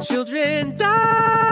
Children die.